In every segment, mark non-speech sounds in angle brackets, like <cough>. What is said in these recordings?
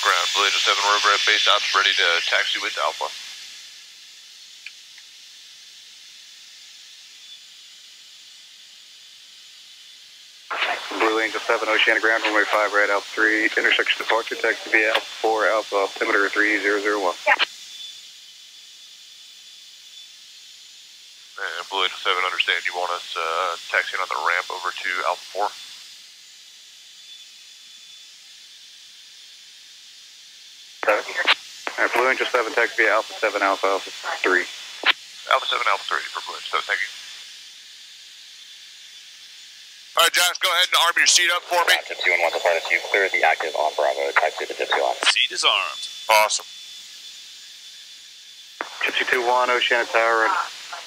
Ground, Blue Angel 7, we're over at base ops, ready to taxi with Alpha. Blue Angel 7, Oceana Ground, runway 5, right Alpha 3, intersection departure, taxi via Alpha 4, Alpha, altimeter 3001. And Blue Angel 7, understand you want us uh, taxiing on the ramp over to Alpha 4? Alright, Blue Angel 7, taxi via Alpha 7, Alpha, Alpha 3. Alpha 7, Alpha 3 for Blue Angel 7, thank you. All right, Josh, go ahead and arm your seat up for me. Gypsy 1 1 departed you. Clear the active on Bravo. Taxi to Gypsy 1. Seat is armed. Awesome. Gypsy 2 1, Oceana Tower, and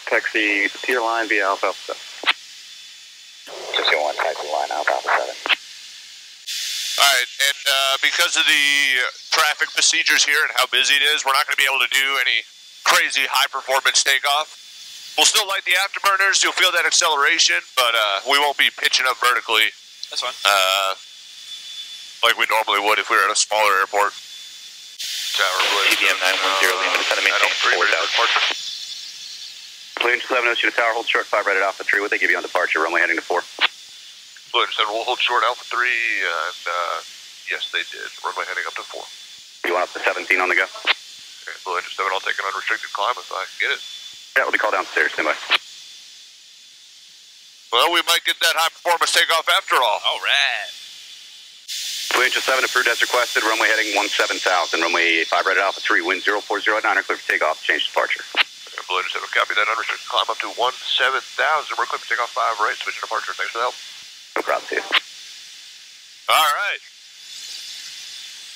taxi tier line via Alpha Alpha 7. Gypsy 1, taxi line Alpha Alpha 7. All right, and uh, because of the traffic procedures here and how busy it is, we're not going to be able to do any crazy high performance takeoff. We'll still light the afterburners. You'll feel that acceleration, but uh, we won't be pitching up vertically That's fine. uh, like we normally would if we were at a smaller airport. Tower Blue. TBM 910, Lima, descend and maintain three, ready 4000. for departure. Blue Angel 7, Oceana Tower, hold short 5, right at Alpha 3. What they give you on departure? Runway heading to 4. Blue Angel 7, we'll hold short Alpha 3, and uh, yes, they did. Runway heading up to 4. You want up to 17 on the go? Okay, Blue Angel 7, I'll take an unrestricted climb if I can get it. Yeah, we'll be called downstairs. Stand by. Well, we might get that high performance takeoff after all. All right. Blue Angel 7, approved as requested. Runway heading 17000. Runway 5, right at Alpha 3. Wind 0409, clear for takeoff. Change departure. And Blue Angel 7, copy that unrestricted climb up to 17,000. We're clear for takeoff 5 right, switching departure. Thanks for the help. No problem, see. All right.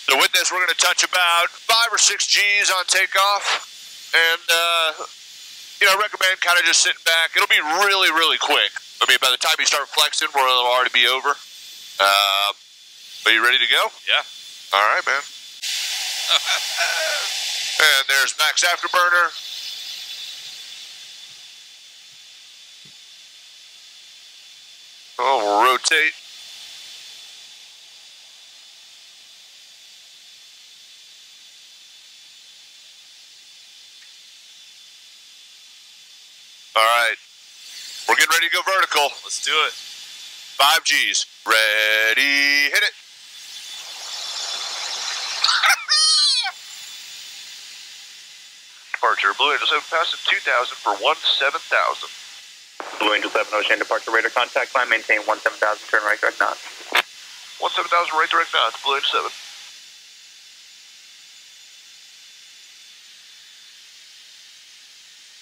So with this, we're going to touch about five or six G's on takeoff, and uh, you know, I recommend kind of just sitting back. It'll be really, really quick. I mean, by the time you start flexing, we'll already be over. Um, are you ready to go? Yeah. All right, man. and there's Max Afterburner. Oh, we'll rotate. All right. We're getting ready to go vertical. Let's do it. Five G's. Ready, hit it. Departure, Blue Angel 7 passing 2,000 for 17,000. Blue Angel 7, Ocean departure radar contact line. Maintain 17000. Turn right, direct knots. 17,000 right direct now. It's Blue Angel 7.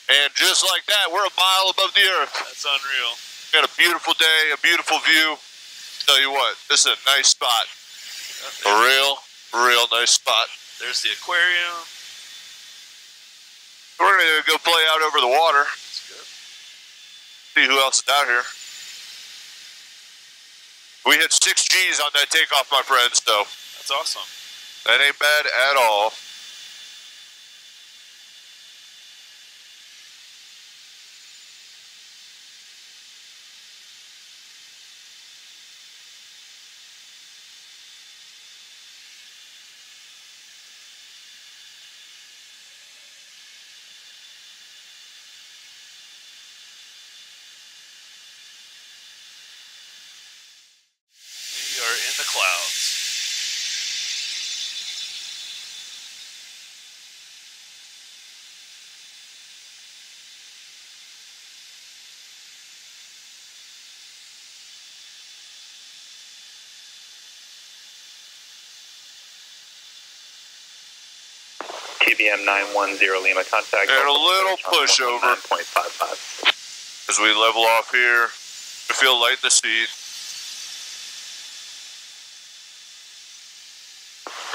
And just like that, we're a mile above the earth. That's unreal. Got a beautiful day, a beautiful view. Tell you what, this is a nice spot. A real, real nice spot. There's the aquarium. We're gonna go play out over the water. That's good. See who else is out here. We hit six G's on that takeoff, my friends. So That's awesome. that ain't bad at all. We are in the clouds. TBM 910 Lima contact. And a little pushover. 9.55. As we level off here, I feel light in the seat.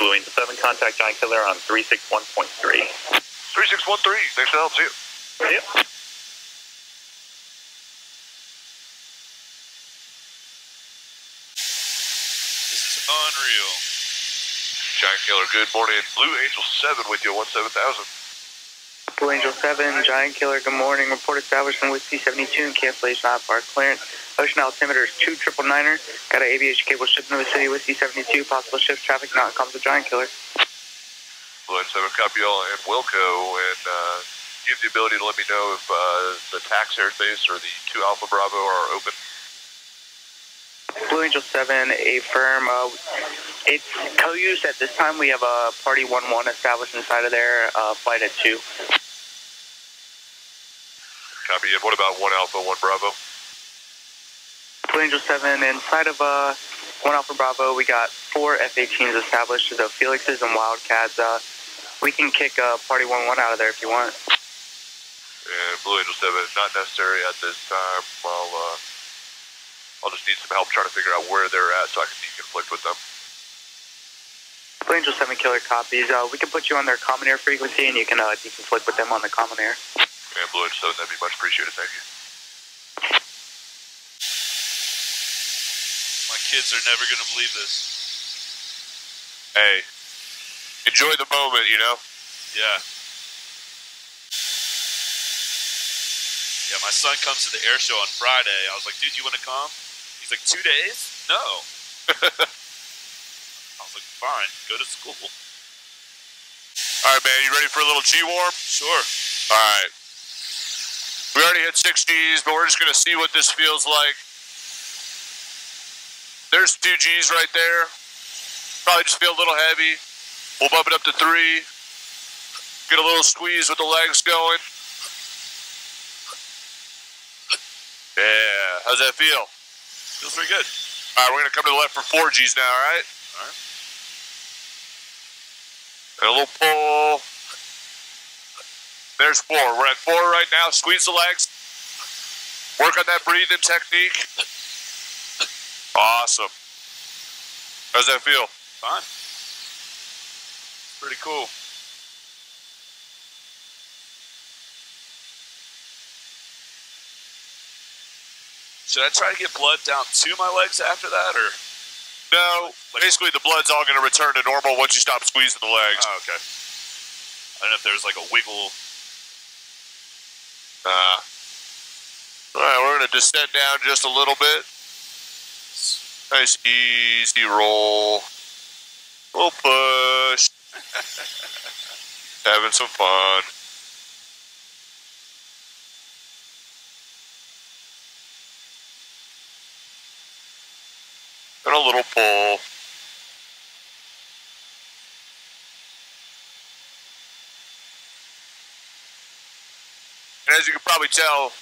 Blue Angel 7, contact Giant Killer on 361.3. 3613. Thanks for the help. See you. Yep. This is unreal. Giant Killer, good morning. Blue Angel 7 with you, 17,000. Blue Angel 7, Giant Killer, good morning. Report established in Whiskey 72 and cancellation of our clearance. Ocean altimeter is 2999. Got an ABH cable shipped into the city, Whiskey 72. Possible shift traffic, not comes with Giant Killer. Blue Seven copy all and Wilco, and uh, you have the ability to let me know if uh, the tax airspace or the two Alpha Bravo are open. Blue Angel 7, a firm. Uh, it's co-used at this time. We have a party 1-1 established inside of there, uh, flight at 2. Copy. And what about one Alpha, one Bravo? Blue Angel 7, inside of uh, 1 Alpha Bravo, we got four F-18s established, the Felixes and Wildcats. Uh, we can kick uh, party 1-1 out of there if you want. And Blue Angel 7, not necessary at this time. I'll, uh, I'll just need some help trying to figure out where they're at so I can deconflict with them. Blue Angel 7 killer copies. Uh, we can put you on their common air frequency and you can uh, deconflict with them on the common air. And Blue Angel 7, that'd be much appreciated. Thank you. My kids are never gonna believe this. Hey, enjoy the moment, you know? Yeah. Yeah, my son comes to the air show on Friday. I was like, dude, you want to come? He's like, two days? No. <laughs> I was like, fine, go to school. All right, man, you ready for a little G-warm? Sure. All right. We already hit six Gs, but we're just going to see what this feels like. There's two Gs right there. Probably just feel a little heavy. We'll bump it up to three. Get a little squeeze with the legs going. Yeah, how's that feel? Feels pretty good. All right, we're going to come to the left for four Gs now, all right? All right. And a little pull. There's four. We're at four right now. Squeeze the legs. Work on that breathing technique. Awesome. How's that feel? Fine. Pretty cool. Should I try to get blood down to my legs after that, or? No. Basically, the blood's all going to return to normal once you stop squeezing the legs. Oh, okay. I don't know if there's like a wiggle. Uh, all right, we're going to descend down just a little bit. Nice, easy roll. Little push. <laughs> Having some fun. And a little pull. As you can probably tell,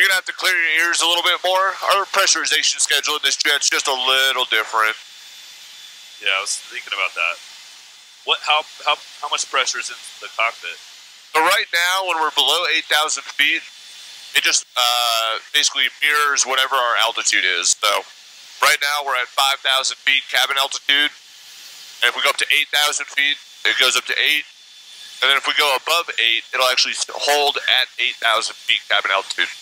you're gonna have to clear your ears a little bit more. Our pressurization schedule in this jet's just a little different. Yeah, I was thinking about that. What? How? How? How much pressure is in the cockpit? So right now, when we're below 8,000 feet, it just uh, basically mirrors whatever our altitude is. So right now we're at 5,000 feet cabin altitude, and if we go up to 8,000 feet, it goes up to eight. And then if we go above eight, it'll actually hold at 8,000 feet cabin altitude.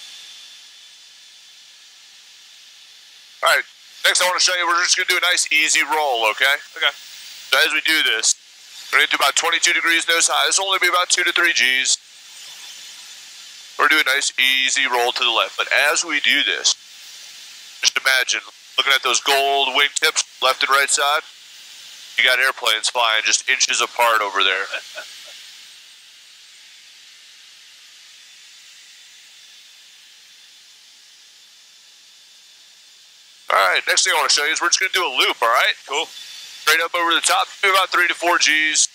All right. Next, I want to show you. We're just going to do a nice, easy roll. Okay. Okay. So as we do this, we're going to do about 22 degrees nose high. This will only be about two to three Gs. We're doing a nice, easy roll to the left. But as we do this, just imagine looking at those gold wingtips, left and right side. You got airplanes flying just inches apart over there. Right, next thing I want to show you is we're just going to do a loop, all right? Cool. Straight up over the top, do about three to four Gs.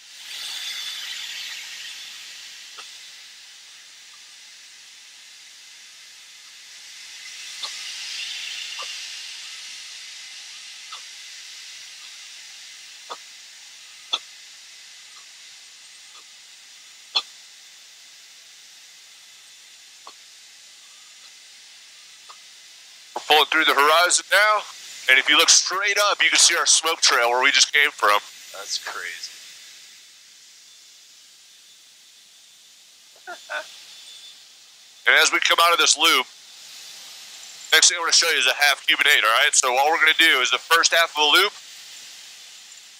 Pulling through the horizon now. And if you look straight up, you can see our smoke trail where we just came from. That's crazy. <laughs> And as we come out of this loop, next thing I want to show you is a half Cuban eight, all right? So all we're going to do is the first half of a loop,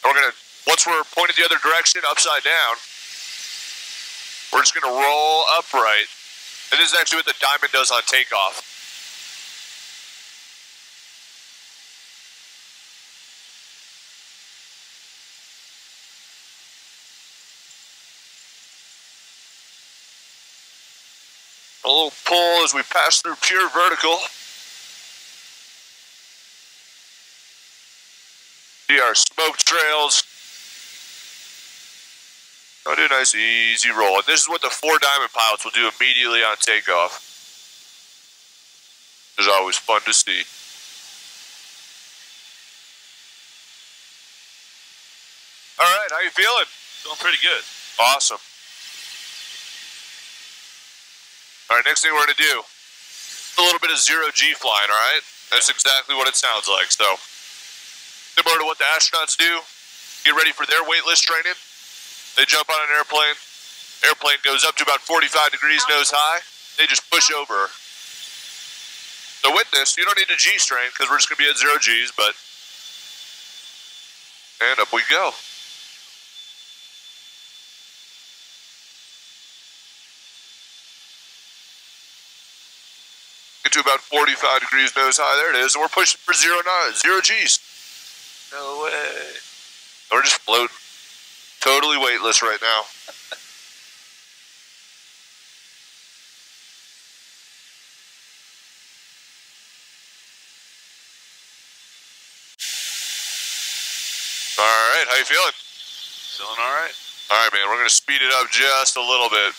we're going to, once we're pointed the other direction, upside down, We're just going to roll upright. And this is actually what the diamond does on takeoff. A little pull as we pass through pure vertical. See our smoke trails. I'll do a nice easy roll. And this is what the four diamond pilots will do immediately on takeoff. It's always fun to see. All right, how you feeling? Feeling pretty good. Awesome. All right, next thing we're going to do a little bit of zero G flying, all right? That's exactly what it sounds like. So, similar to what the astronauts do, get ready for their weightless training. They jump on an airplane. Airplane goes up to about 45 degrees nose high. They just push over. So with this, you don't need a G strain because we're just going to be at zero Gs, but and up we go. To about 45 degrees nose high. There it is. And we're pushing for zero nine, zero Gs. No way. We're just floating. Totally weightless right now. All right, how you feeling? Feeling all right. All right, man, we're going to speed it up just a little bit.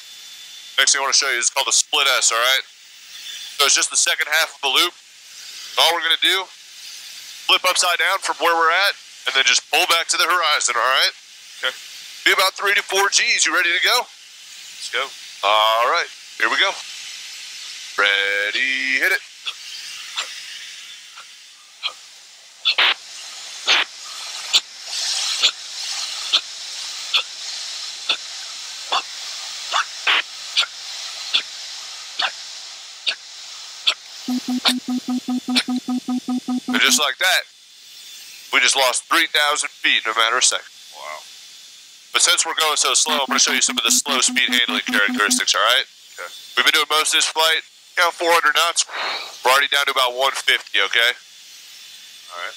Next thing I want to show you is called the split S, all right? So it's just the second half of the loop. All we're going to do, flip upside down from where we're at, and then just pull back to the horizon, all right? Okay. Be about three to four G's. You ready to go? Let's go. All right, here we go. Ready, hit it. And just like that, we just lost 3,000 feet in a matter of seconds. Wow. But since we're going so slow, I'm going to show you some of the slow speed handling characteristics, all right? Okay. We've been doing most of this flight, know, 400 knots. We're already down to about 150, okay? All right.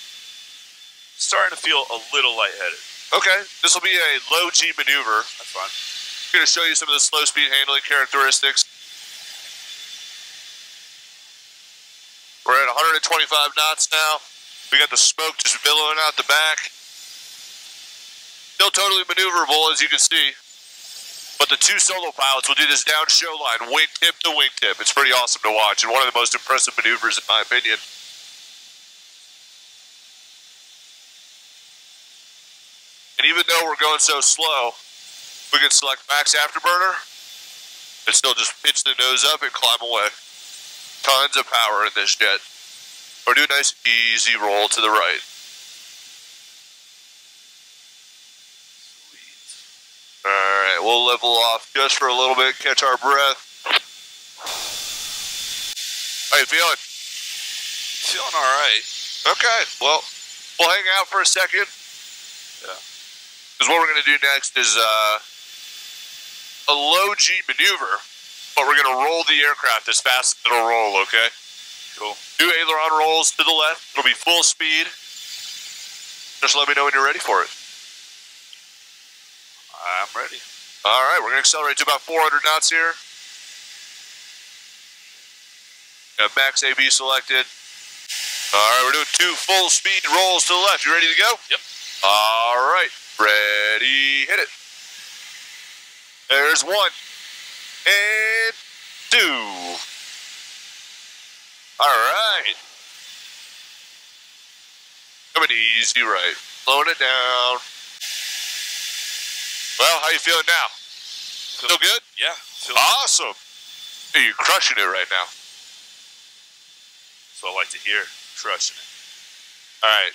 Starting to feel a little lightheaded. Okay, this will be a low G maneuver. That's fine. I'm going to show you some of the slow speed handling characteristics. We're at 125 knots now. We got the smoke just billowing out the back. Still totally maneuverable, as you can see. But the two solo pilots will do this down show line, wingtip to wingtip. It's pretty awesome to watch, and one of the most impressive maneuvers, in my opinion. And even though we're going so slow, we can select max afterburner and still just pitch the nose up and climb away. Tons of power in this jet. Or do a nice easy roll to the right. Alright, we'll level off just for a little bit, catch our breath. How you feeling? Feeling all right. Okay, well, we'll hang out for a second. Yeah. Because what we're going to do next is uh, a low G maneuver, but we're going to roll the aircraft as fast as it'll roll, okay? Cool. Do aileron rolls to the left. It'll be full speed. Just let me know when you're ready for it. I'm ready. All right, we're going to accelerate to about 400 knots here. Got max AB selected. All right, we're doing two full speed rolls to the left. You ready to go? Yep. All right, ready, hit it. There's one and two. All right. Coming easy right. Slowing it down. Well, how you feeling now? Feel good? Yeah. Feeling Awesome. Hey, You're crushing it right now. That's what I like to hear. Crushing it. All right.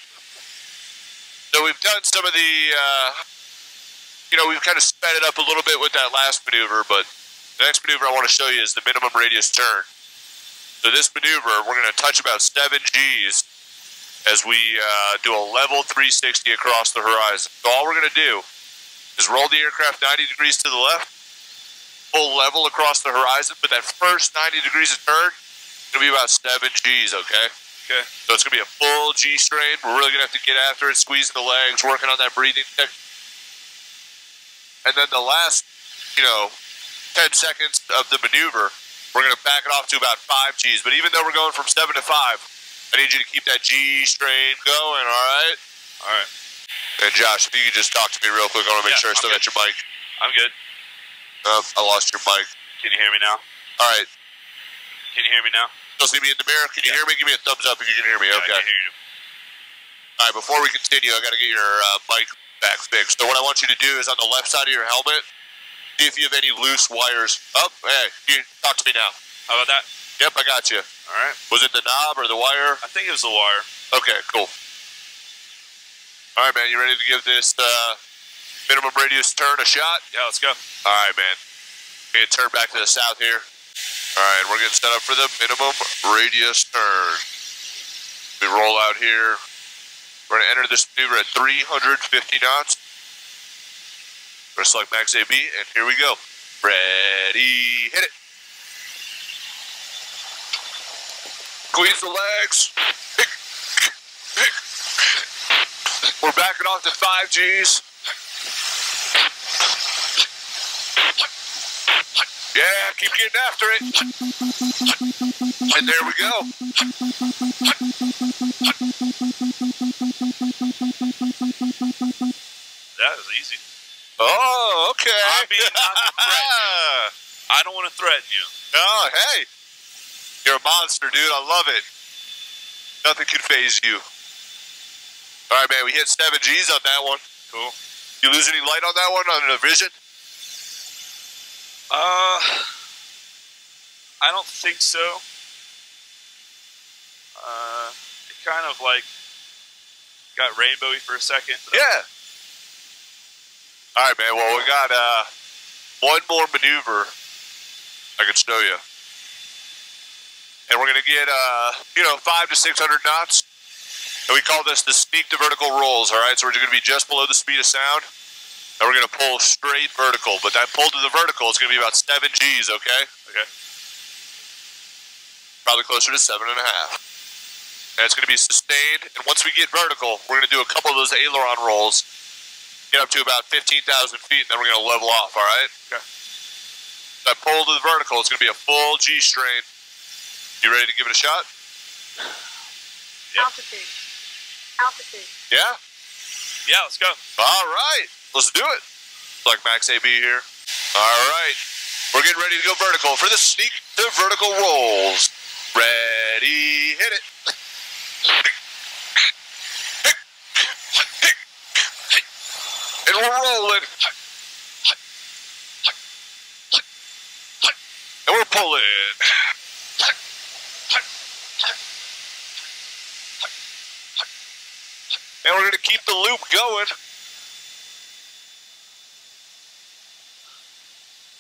So we've done some of the, uh, you know, we've kind of sped it up a little bit with that last maneuver, but the next maneuver I want to show you is the minimum radius turn. So this maneuver, we're going to touch about seven G's as we uh, do a level 360 across the horizon. So all we're going to do is roll the aircraft 90 degrees to the left, full level across the horizon, but that first 90 degrees of turn, it's going to be about 7 Gs, okay? Okay. So it's going to be a full G strain. We're really going to have to get after it, squeezing the legs, working on that breathing tech. And then the last, you know, 10 seconds of the maneuver, we're going to back it off to about 5 Gs. But even though we're going from 7 to 5, I need you to keep that G strain going, all right? All right. And Josh, if you could just talk to me real quick, I want to make Yeah, sure I still got your mic. I'm good. Uh, I lost your mic. Can you hear me now? All right. Can you hear me now? Still see me in the mirror? Can you Yeah. hear me? Give me a thumbs up if you can hear me. Yeah, Okay. I can hear you. All right, before we continue, I got to get your uh, mic back fixed. So what I want you to do is on the left side of your helmet, see if you have any loose wires. Oh, hey, you talk to me now. How about that? Yep, I got you. All right. Was it the knob or the wire? I think it was the wire. Okay, cool. All right, man, you ready to give this uh, minimum radius turn a shot? Yeah, let's go. All right, man. We're gonna turn back to the south here. All right, we're getting set up for the minimum radius turn. We roll out here. We're gonna enter this maneuver at 350 knots. Gonna select max AB, and here we go. Ready, hit it. Squeeze the legs. We're backing off to five Gs. Yeah, keep getting after it. And there we go. That is easy. Oh, okay. I mean, not I don't want to threaten you. <laughs> oh, hey. You're a monster, dude. I love it. Nothing can phase you. All right, man. We hit seven Gs on that one. Cool. You lose any light on that one on the vision? Uh, I don't think so. Uh, it kind of like got rainbowy for a second. Yeah. All right, man. Well, we got uh, one more maneuver I can show you. And we're going to get, uh, you know, five to 600 knots. And we call this the sneak to vertical rolls, all right? So we're going to be just below the speed of sound. And we're going to pull straight vertical. But that pull to the vertical is going to be about 7 Gs, okay? Okay. Probably closer to seven and a half. And it's going to be sustained. And once we get vertical, we're going to do a couple of those aileron rolls get up to about 15,000 feet, and then we're going to level off, all right? Okay. That pull to the vertical is going to be a full G strain. You ready to give it a shot? Yeah. Altitude. Altitude. Yeah? Yeah, let's go. All right. Let's do it. Like Max AB here. All right. We're getting ready to go vertical for the sneak to vertical rolls. Ready, hit it. And we're rolling. And we're pulling. And we're going to keep the loop going.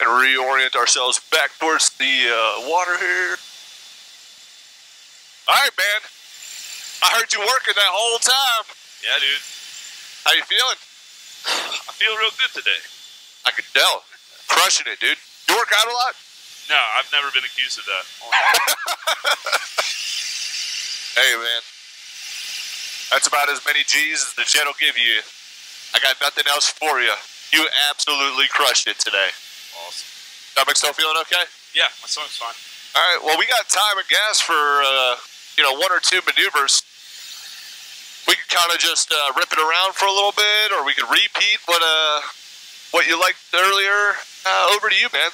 And reorient ourselves back towards the uh, water here. All right, man. I heard you working that whole time. Yeah, dude. How you feeling? I feel real good today. I could tell. Crushing it, dude. You work out a lot? No, I've never been accused of that. <laughs> Hey, man. That's about as many G's as the jet will give you. I got nothing else for you. You absolutely crushed it today. awesome. Stomach still feeling okay? Yeah, my stomach's fine. All right. Well, we got time and gas for uh, you know one or two maneuvers. We could kind of just uh, rip it around for a little bit, or we could repeat what uh what you liked earlier. Uh, over to you, man.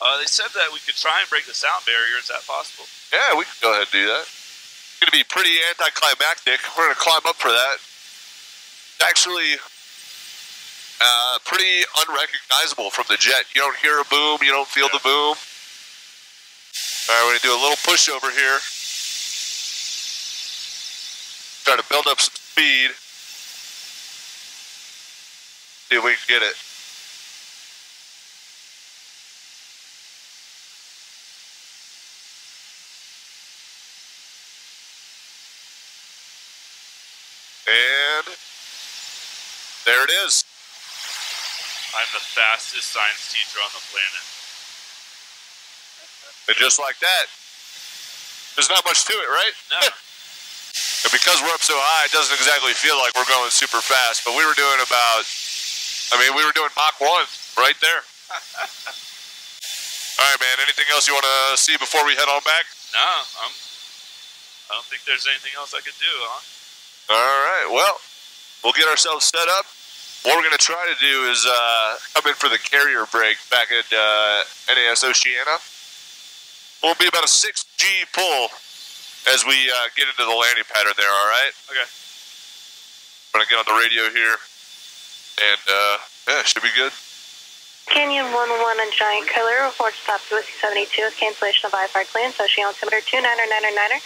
Uh, they said that we could try and break the sound barrier. Is that possible? Yeah, we can go ahead and do that. It's going to be pretty anticlimactic. We're going to climb up for that. It's actually uh, pretty unrecognizable from the jet. You don't hear a boom, you don't feel the boom. All right, we're going to do a little push over here. Try to build up some speed. See if we can get it. And there it is. I'm the fastest science teacher on the planet. And just like that, there's not much to it, right? No. <laughs> And because we're up so high, it doesn't exactly feel like we're going super fast, but we were doing about, I mean, we were doing Mach 1 right there. <laughs> All right, man. Anything else you want to see before we head on back? no, I'm. I don't think there's anything else I could do, huh? All right. Well, we'll get ourselves set up. What we're going to try to do is uh, come in for the carrier break back at uh, NAS Oceana. We'll be about a 6G pull as we uh, get into the landing pattern there, all right? Okay. I'm going to get on the radio here. And, uh, yeah, should be good. Canyon 1-1 on Giant Killer. Report stop to Whiskey 72 with cancellation of IFR clearance. Ocean altimeter 29999er.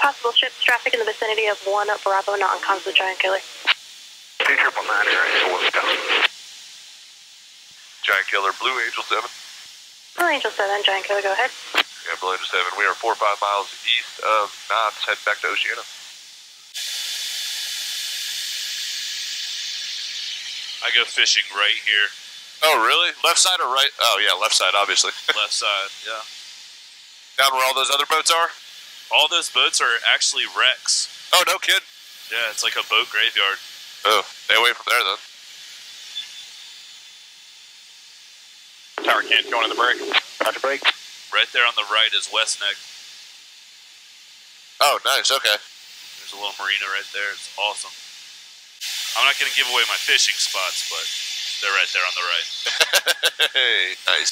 Possible ships traffic in the vicinity of 1 Bravo, not on comms with Giant Killer. Two triple nine, Giant Killer, Blue Angel 7. Blue Angel 7, Giant Killer, go ahead. Yeah, Blue Angel 7. We are four or five miles east of Knots, heading back to Oceana. I go fishing right here, Oh, really? Left side or right? Oh, yeah, left side, obviously. <laughs> left side. Yeah. Down where all those other boats are? All those boats are actually wrecks. Oh, no kid. Yeah, it's like a boat graveyard. Oh, stay away from there then. Tower can't go on the break. Roger break. Right there on the right is West Neck. Oh, nice. Okay. There's a little marina right there. It's awesome. I'm not going to give away my fishing spots, but they're right there on the right. <laughs> hey, nice.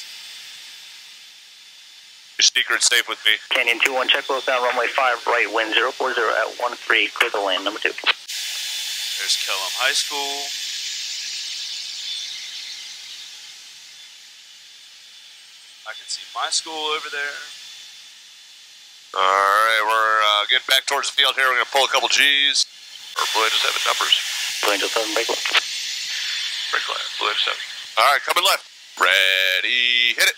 Your secret's safe with me. Canyon 2-1, check close down, runway 5, right, wind 040 at 13, clear the lane, number 2. There's Kellam High School. I can see my school over there. All right, we're uh, getting back towards the field here. We're going to pull a couple G's. Or Blue Angel 7 numbers. Blue Angel 7, break left. Break left. Blue Angel 7. All right, coming left. Ready, hit it.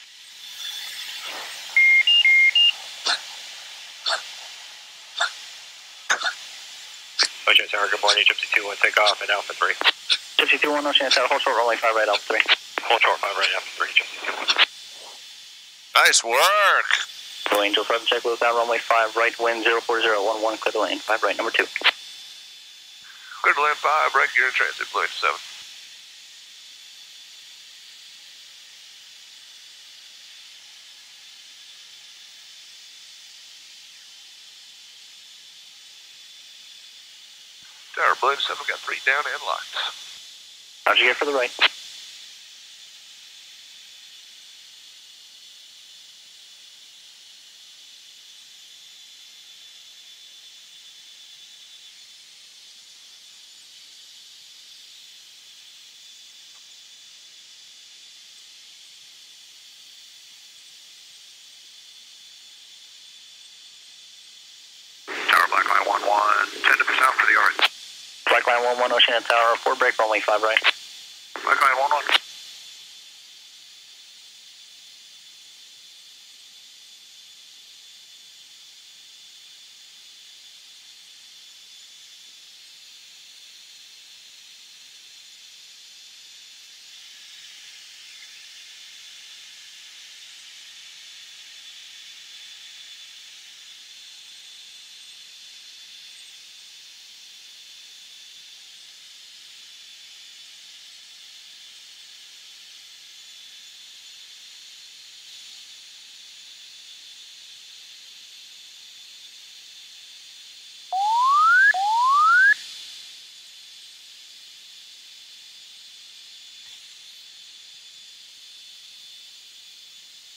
Ocean Tower, good morning, Gypsy 2-1, take off at Alpha 3. Gypsy 2-1, Ocean Tower, hold short, runway 5, right, Alpha 3. Hold short, 5, right, Alpha 3, Gypsy 2-1. Nice work. Blue Angel 7, check close down, runway 5, right, wind 040 at 11, clear the lane, 5, right, number 2. Clear to land 5, right gear transit. Blue Angel 7. Tower Blue Angel 7 got three down and locked. How'd you get for the right? Tower Black Line 1 1, 10 to south for the yard. Black 1-1, Ocean Tower, 4 break, runway 5, right. Black Line 1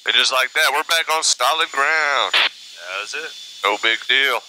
And just like that, we're back on solid ground. That was it. No big deal.